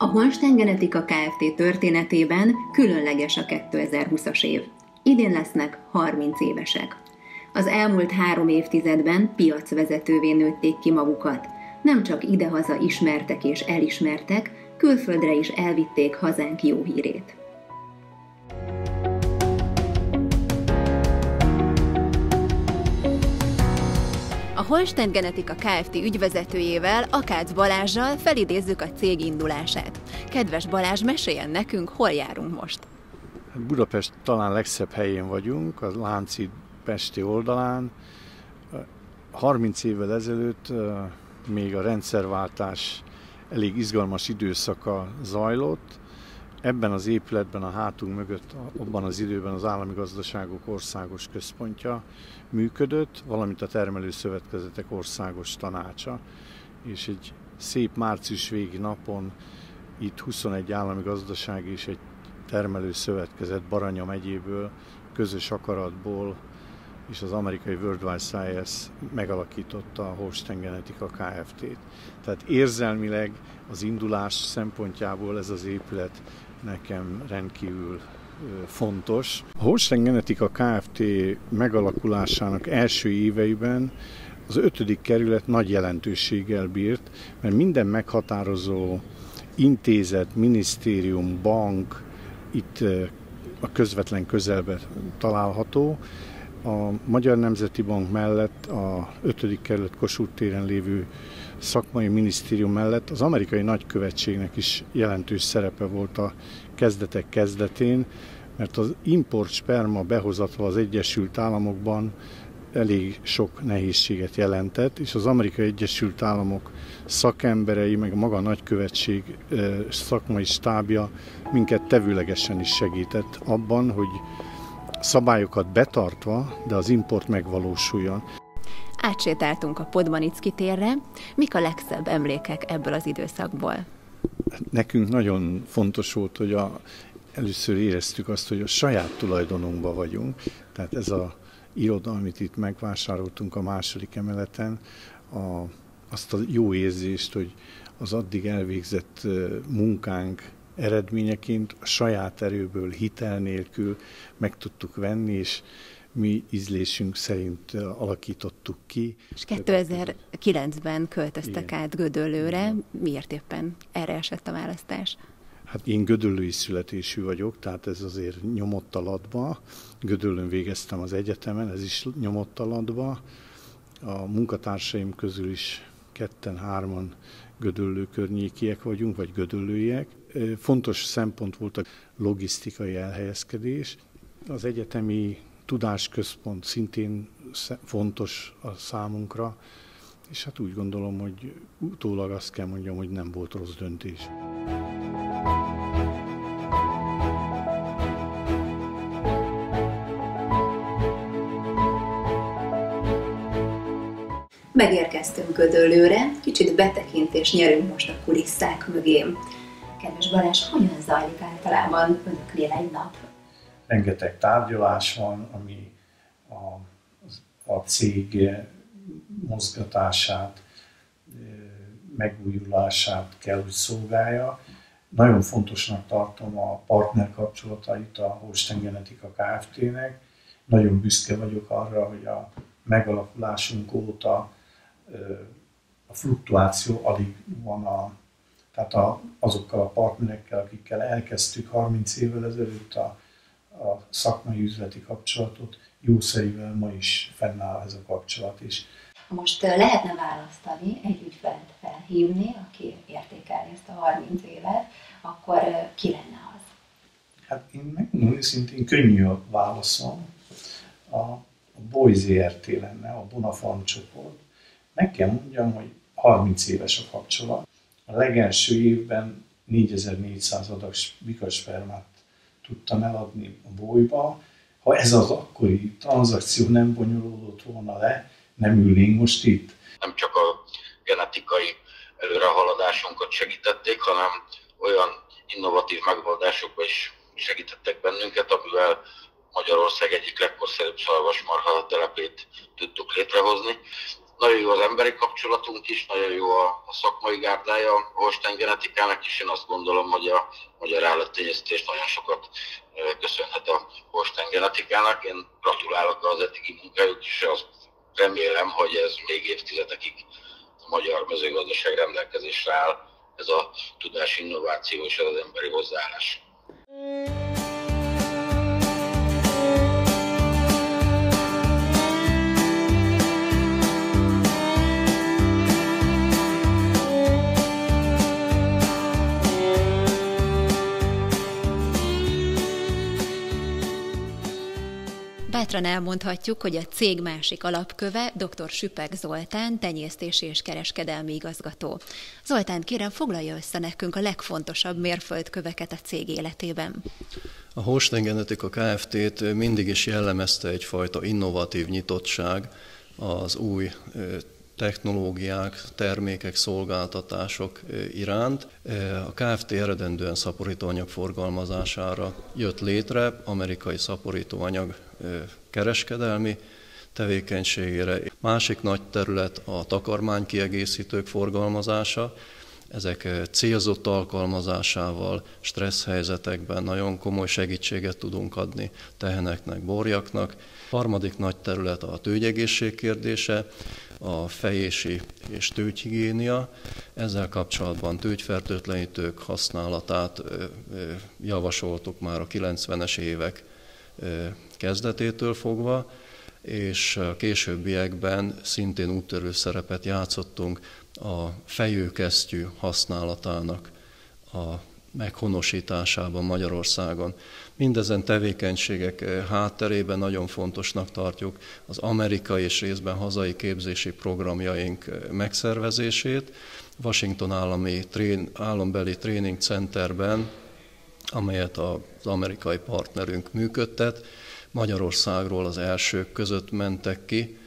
A Holstein Genetika Kft. történetében különleges a 2020-as év. Idén lesznek 30 évesek. Az elmúlt három évtizedben piacvezetővé nőtték ki magukat. Nem csak idehaza ismertek és elismertek, külföldre is elvitték hazánk jó hírét. A Holstein Genetika Kft. ügyvezetőjével, Akács Balázsjal felidézzük a cég indulását. Kedves Balázs, meséljen nekünk, hol járunk most? Budapest talán legszebb helyén vagyunk, a Lánci Pesti oldalán. 30 évvel ezelőtt még a rendszerváltás elég izgalmas időszaka zajlott. Ebben az épületben a hátunk mögött, abban az időben az állami gazdaságok országos központja működött, valamint a termelőszövetkezetek országos tanácsa, és egy szép március végi napon itt 21 állami gazdaság és egy termelőszövetkezet Baranya megyéből közös akaratból és az amerikai Worldwide Science megalakította a Holstein Genetica Kft-t. Tehát érzelmileg az indulás szempontjából ez az épület nekem rendkívül fontos. A Holstein Genetica Kft. megalakulásának első éveiben az ötödik kerület nagy jelentőséggel bírt, mert minden meghatározó intézet, minisztérium, bank itt a közvetlen közelben található, a Magyar Nemzeti Bank mellett a 5. kerület Kossuth téren lévő szakmai minisztérium mellett az amerikai nagykövetségnek is jelentős szerepe volt a kezdetek kezdetén, mert az import sperma behozatva az Egyesült Államokban elég sok nehézséget jelentett, és az Amerikai Egyesült Államok szakemberei, meg maga a nagykövetség szakmai stábja minket tevőlegesen is segített abban, hogy szabályokat betartva, de az import megvalósuljon. Átsétáltunk a Podmanicki térre. Mik a legszebb emlékek ebből az időszakból? Nekünk nagyon fontos volt, hogy a, először éreztük azt, hogy a saját tulajdonunkban vagyunk. Tehát ez a iroda, amit itt megvásároltunk a második emeleten, a, azt a jó érzést, hogy az addig elvégzett munkánk eredményeként a saját erőből, hitel nélkül meg tudtuk venni, és mi ízlésünk szerint alakítottuk ki. És 2009-ben költöztek Igen. át Gödöllőre. Miért éppen erre esett a választás? Hát én gödöllői születésű vagyok, tehát ez azért nyomott alatba. Gödöllőn végeztem az egyetemen, ez is nyomott alatba. A munkatársaim közül is ketten-hárman gödöllő környékiek vagyunk, vagy gödöllőiek. Fontos szempont volt a logisztikai elhelyezkedés. Az egyetemi tudásközpont szintén fontos a számunkra, és hát úgy gondolom, hogy utólag azt kell mondjam, hogy nem volt rossz döntés. Megérkeztünk Gödöllőre, kicsit betekintést nyerünk most a kulisszák mögé. Kedves Balázs, hogyan zajlik általában önöknél egy nap? Rengeteg tárgyalás van, ami a, a cég mozgatását, megújulását kell, hogy szolgálja. Nagyon fontosnak tartom a partner kapcsolatait a Holstein Genetika Kft-nek. Nagyon büszke vagyok arra, hogy a megalakulásunk óta a fluktuáció alig van a, tehát a, azokkal a partnerekkel, akikkel elkezdtük 30 évvel ezelőtt a, a szakmai üzleti kapcsolatot, jószerivel ma is fennáll ez a kapcsolat is. Most lehetne választani, egy ügyfelet felhívni, aki értékelni ezt a 30 évet, akkor ki lenne az? Hát én megmondom őszintén, könnyű a válaszom. A, a Boise RT lenne, a Bonafarm csoport, meg kell mondjam, hogy 30 éves a kapcsolat. A legelső évben 4400 adag bikaspermát tudtam eladni a bolyba. Ha ez az akkori tranzakció nem bonyolódott volna le, nem ülnénk most itt. Nem csak a genetikai előrehaladásunkat segítették, hanem olyan innovatív megoldásokba is segítettek bennünket, amivel Magyarország egyik legkorszerűbb szarvasmarha telepét tudtuk létrehozni nagyon jó az emberi kapcsolatunk is, nagyon jó a, a szakmai gárdája a Holstein genetikának is. Én azt gondolom, hogy a magyar állattenyésztés nagyon sokat köszönhet a Holstein genetikának. Én gratulálok az eddigi munkájuk is, azt remélem, hogy ez még évtizedekig a magyar mezőgazdaság rendelkezésre áll. Ez a tudás innováció és az emberi hozzáállás. Bátran elmondhatjuk, hogy a cég másik alapköve dr. Süpek Zoltán, tenyésztési és kereskedelmi igazgató. Zoltán, kérem, foglalja össze nekünk a legfontosabb mérföldköveket a cég életében. A Holstein Genetika Kft-t mindig is jellemezte egyfajta innovatív nyitottság az új technológiák, termékek, szolgáltatások iránt. A Kft. eredendően szaporítóanyag forgalmazására jött létre, amerikai szaporítóanyag kereskedelmi tevékenységére. Másik nagy terület a takarmánykiegészítők forgalmazása, ezek célzott alkalmazásával stressz helyzetekben nagyon komoly segítséget tudunk adni teheneknek, borjaknak. Harmadik nagy terület a tőgyegészség kérdése, a fejési és tőgyhigiénia. Ezzel kapcsolatban tőgyfertőtlenítők használatát javasoltuk már a 90-es évek kezdetétől fogva, és a későbbiekben szintén úttörő szerepet játszottunk a fejőkesztyű használatának a meghonosításában Magyarországon. Mindezen tevékenységek hátterében nagyon fontosnak tartjuk az amerikai és részben hazai képzési programjaink megszervezését. Washington állami trén, állambeli Training Centerben, amelyet az amerikai partnerünk működtet, Magyarországról az elsők között mentek ki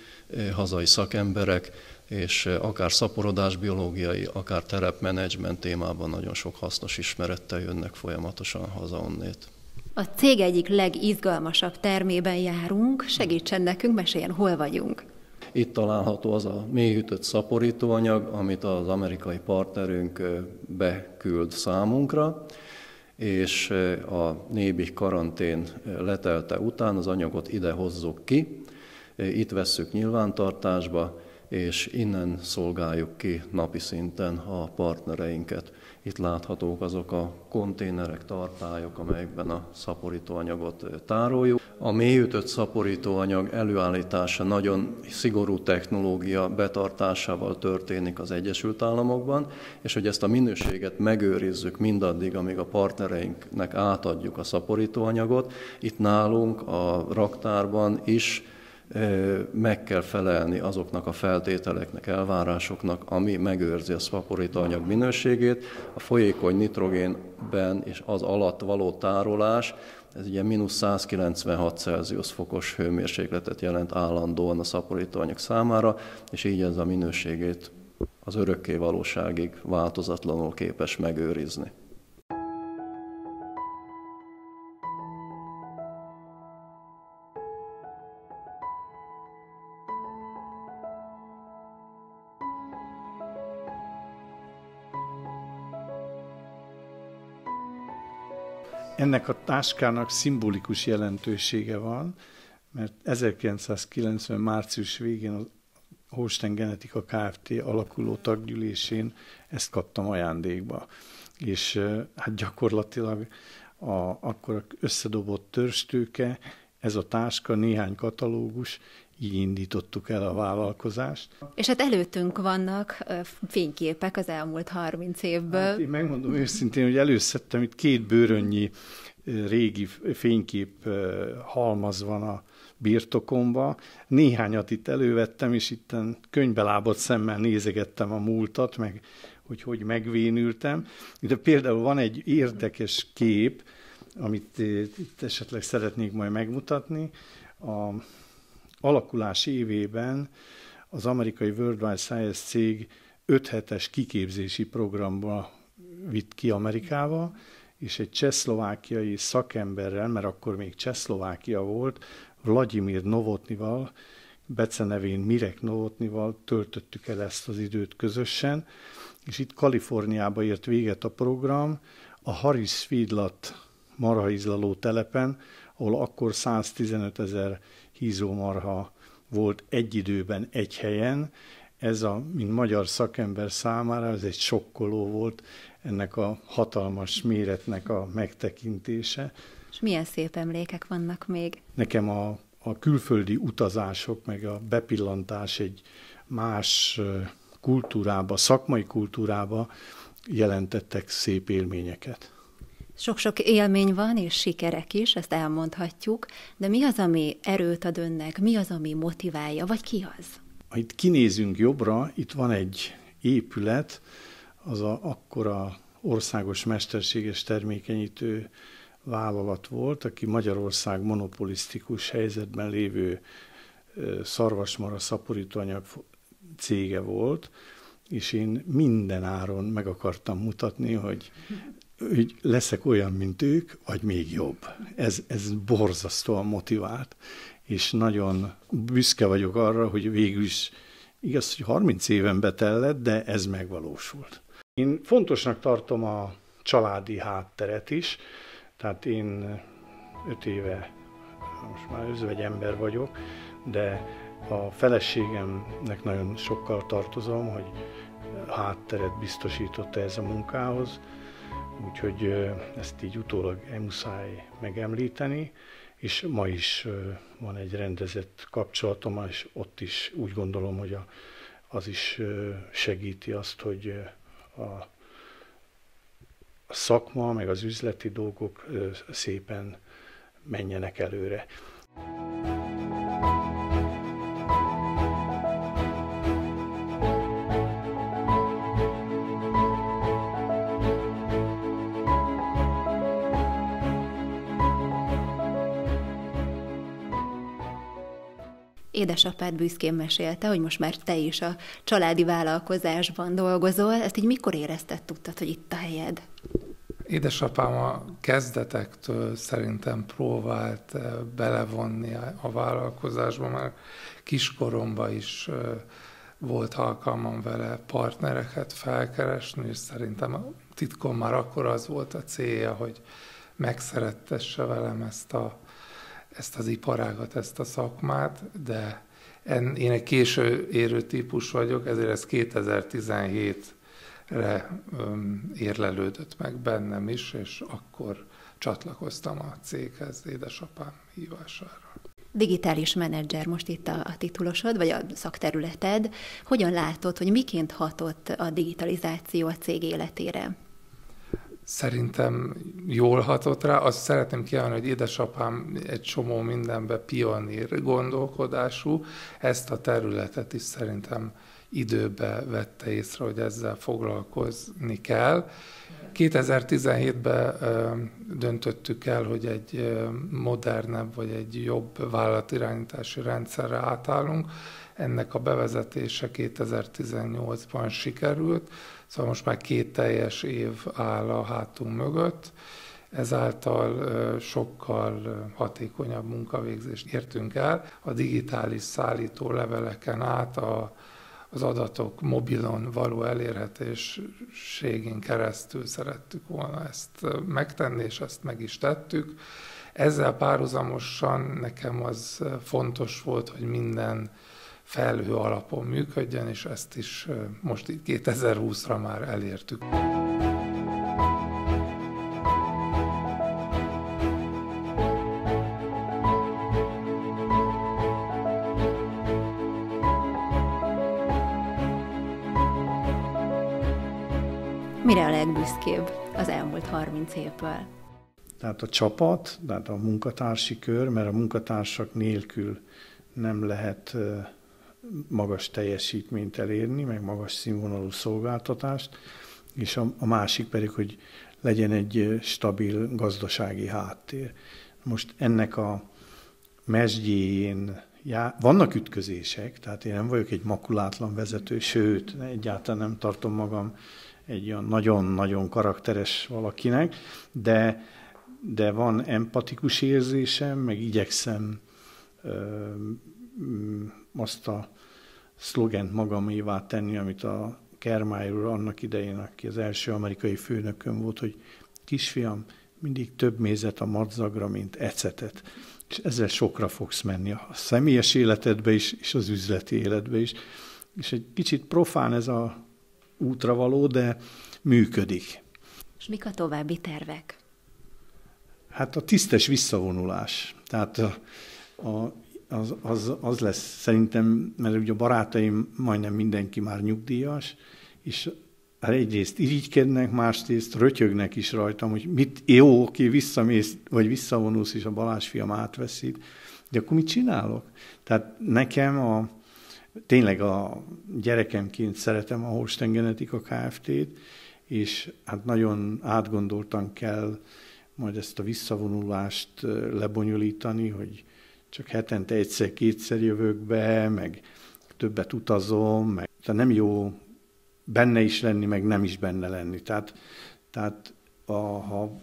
hazai szakemberek, és akár szaporodás biológiai, akár terepmenedzsment témában nagyon sok hasznos ismerettel jönnek folyamatosan haza onnét. A cég egyik legizgalmasabb termében járunk. Segítsen nekünk, meséljen, hol vagyunk. Itt található az a mélyütött szaporítóanyag, amit az amerikai partnerünk beküld számunkra, és a nébi karantén letelte után az anyagot ide hozzuk ki, itt vesszük nyilvántartásba, és innen szolgáljuk ki napi szinten a partnereinket. Itt láthatók azok a konténerek, tartályok, amelyekben a szaporítóanyagot tároljuk. A mélyütött szaporítóanyag előállítása nagyon szigorú technológia betartásával történik az Egyesült Államokban, és hogy ezt a minőséget megőrizzük mindaddig, amíg a partnereinknek átadjuk a szaporítóanyagot, itt nálunk a raktárban is meg kell felelni azoknak a feltételeknek, elvárásoknak, ami megőrzi a szaporítóanyag minőségét. A folyékony nitrogénben és az alatt való tárolás, ez ugye mínusz 196 Celsius fokos hőmérsékletet jelent állandóan a szaporítóanyag számára, és így ez a minőségét az örökké valóságig változatlanul képes megőrizni. Ennek a táskának szimbolikus jelentősége van, mert 1990. március végén a Holstein Genetika Kft. alakuló taggyűlésén ezt kaptam ajándékba. És hát gyakorlatilag a, akkor összedobott törstőke, ez a táska, néhány katalógus, így indítottuk el a vállalkozást. És hát előttünk vannak fényképek az elmúlt 30 évből. Hát én megmondom őszintén, hogy előszedtem itt két bőrönnyi régi fénykép halmaz van a birtokomba. Néhányat itt elővettem, és itt könyvbe lábott szemmel nézegettem a múltat, meg hogy hogy megvénültem. De például van egy érdekes kép, amit itt esetleg szeretnék majd megmutatni. A alakulás évében az amerikai Worldwide Science cég 5 hetes kiképzési programba vitt ki Amerikába, és egy csehszlovákiai szakemberrel, mert akkor még Csehszlovákia volt, Vladimir Novotnival becenevén Mirek Novotnival töltöttük el ezt az időt közösen, és itt Kaliforniába ért véget a program, a Harris Fiedlat marhaizlaló telepen, ahol akkor 115 ezer hízómarha volt egy időben egy helyen. Ez a, mint magyar szakember számára, ez egy sokkoló volt ennek a hatalmas méretnek a megtekintése. És milyen szép emlékek vannak még? Nekem a, a külföldi utazások, meg a bepillantás egy más kultúrába, szakmai kultúrába jelentettek szép élményeket. Sok-sok élmény van, és sikerek is, ezt elmondhatjuk, de mi az, ami erőt ad önnek, mi az, ami motiválja, vagy ki az? Ha itt kinézünk jobbra, itt van egy épület, az a, akkora országos mesterséges termékenyítő vállalat volt, aki Magyarország monopolisztikus helyzetben lévő szarvasmara szaporítóanyag cége volt, és én minden áron meg akartam mutatni, hogy, hogy leszek olyan, mint ők, vagy még jobb. Ez, ez borzasztóan motivált, és nagyon büszke vagyok arra, hogy végül is igaz, hogy 30 éven betellett, de ez megvalósult. Én fontosnak tartom a családi hátteret is, tehát én öt éve most már özvegy ember vagyok, de a feleségemnek nagyon sokkal tartozom, hogy hátteret biztosította ez a munkához, úgyhogy ezt így utólag muszáj megemlíteni, és ma is van egy rendezett kapcsolatom, és ott is úgy gondolom, hogy a, az is segíti azt, hogy a, a szakma, meg az üzleti dolgok szépen menjenek előre. Édesapád büszkén mesélte, hogy most már te is a családi vállalkozásban dolgozol. Ezt így mikor érezted, tudtad, hogy itt a helyed? Édesapám a kezdetektől szerintem próbált eh, belevonni a vállalkozásba, mert kiskoromban is eh, volt alkalmam vele partnereket felkeresni, és szerintem titkon már akkor az volt a célja, hogy megszerettesse velem ezt a ezt az iparágat, ezt a szakmát, de en, én egy késő érő típus vagyok, ezért ez 2017-re érlelődött meg bennem is, és akkor csatlakoztam a céghez édesapám hívására. Digitális menedzser most itt a, a titulosod, vagy a szakterületed. Hogyan látod, hogy miként hatott a digitalizáció a cég életére? Szerintem jól hatott rá. Azt szeretném kiemelni, hogy édesapám egy csomó mindenbe pionír gondolkodású. Ezt a területet is szerintem időbe vette észre, hogy ezzel foglalkozni kell. 2017-ben döntöttük el, hogy egy modernebb vagy egy jobb vállalatirányítási rendszerre átállunk. Ennek a bevezetése 2018-ban sikerült Szóval most már két teljes év áll a hátunk mögött, ezáltal sokkal hatékonyabb munkavégzést értünk el. A digitális szállító leveleken át a, az adatok mobilon való elérhetőségén keresztül szerettük volna ezt megtenni, és ezt meg is tettük. Ezzel párhuzamosan nekem az fontos volt, hogy minden felhő alapon működjön, és ezt is most itt 2020-ra már elértük. Legbüszkébb az elmúlt 30 évből? Tehát a csapat, tehát a munkatársi kör, mert a munkatársak nélkül nem lehet magas teljesítményt elérni, meg magas színvonalú szolgáltatást, és a, a másik pedig, hogy legyen egy stabil gazdasági háttér. Most ennek a mesdjéjén já, vannak ütközések, tehát én nem vagyok egy makulátlan vezető, sőt, egyáltalán nem tartom magam egy olyan nagyon-nagyon karakteres valakinek, de, de van empatikus érzésem, meg igyekszem mm, azt a szlogent magamévá tenni, amit a Kermály úr annak idején, aki az első amerikai főnökön volt, hogy kisfiam, mindig több mézet a madzagra, mint ecetet. És ezzel sokra fogsz menni a személyes életedbe is, és az üzleti életbe is. És egy kicsit profán ez a útra való, de működik. És mik a további tervek? Hát a tisztes visszavonulás. Tehát a, a, az, az, az lesz szerintem, mert ugye a barátaim majdnem mindenki már nyugdíjas, és hát egyrészt irigykednek, másrészt rötyögnek is rajtam, hogy mit, jó, oké, visszamész, vagy visszavonulsz, és a Balázs fiam átveszi, de akkor mit csinálok? Tehát nekem a, tényleg a gyerekemként szeretem a Holstein Genetika Kft-t, és hát nagyon átgondoltan kell majd ezt a visszavonulást lebonyolítani, hogy csak hetente egyszer-kétszer jövök be, meg többet utazom, meg tehát nem jó benne is lenni, meg nem is benne lenni. Tehát, tehát a, ha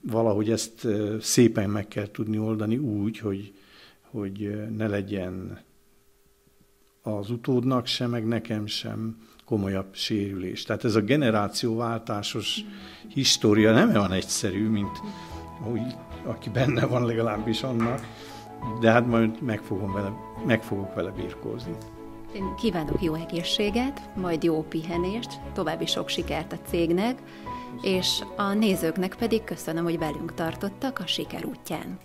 valahogy ezt szépen meg kell tudni oldani úgy, hogy, hogy ne legyen az utódnak sem, meg nekem sem komolyabb sérülés. Tehát ez a generációváltásos história nem olyan egyszerű, mint ahogy, aki benne van legalábbis annak, de hát majd meg, fogom vele, meg fogok vele birkózni. Én kívánok jó egészséget, majd jó pihenést, további sok sikert a cégnek, és a nézőknek pedig köszönöm, hogy velünk tartottak a siker útján.